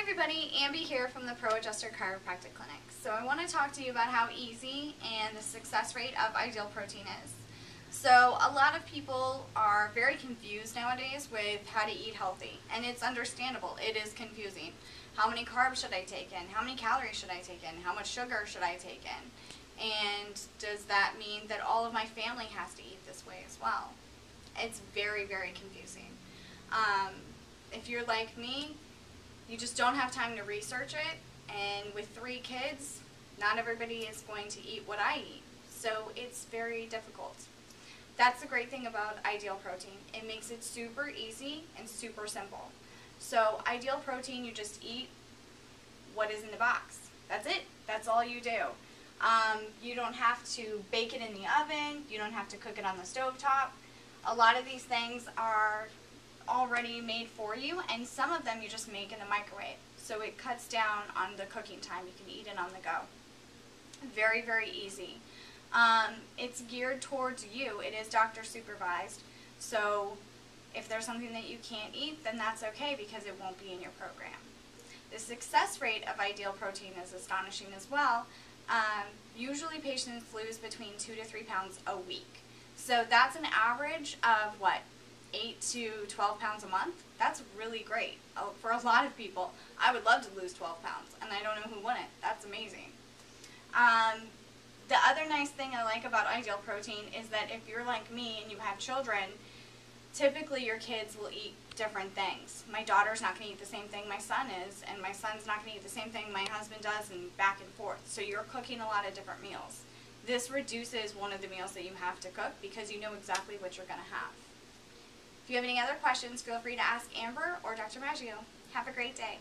everybody, Amby here from the Pro Adjuster Chiropractic Clinic. So I want to talk to you about how easy and the success rate of Ideal Protein is. So a lot of people are very confused nowadays with how to eat healthy, and it's understandable. It is confusing. How many carbs should I take in? How many calories should I take in? How much sugar should I take in? And does that mean that all of my family has to eat this way as well? It's very, very confusing. Um, if you're like me, you just don't have time to research it. And with three kids, not everybody is going to eat what I eat. So it's very difficult. That's the great thing about Ideal Protein. It makes it super easy and super simple. So Ideal Protein, you just eat what is in the box. That's it. That's all you do. Um, you don't have to bake it in the oven. You don't have to cook it on the stove top. A lot of these things are already made for you, and some of them you just make in the microwave. So it cuts down on the cooking time. You can eat it on the go. Very, very easy. Um, it's geared towards you. It is doctor supervised. So if there's something that you can't eat, then that's okay because it won't be in your program. The success rate of ideal protein is astonishing as well. Um, usually patients lose between 2 to 3 pounds a week. So that's an average of what, 8 to 12 pounds a month, that's really great for a lot of people. I would love to lose 12 pounds, and I don't know who wouldn't. That's amazing. Um, the other nice thing I like about Ideal Protein is that if you're like me and you have children, typically your kids will eat different things. My daughter's not going to eat the same thing my son is, and my son's not going to eat the same thing my husband does, and back and forth. So you're cooking a lot of different meals. This reduces one of the meals that you have to cook because you know exactly what you're going to have. If you have any other questions, feel free to ask Amber or Dr. Maggio. Have a great day.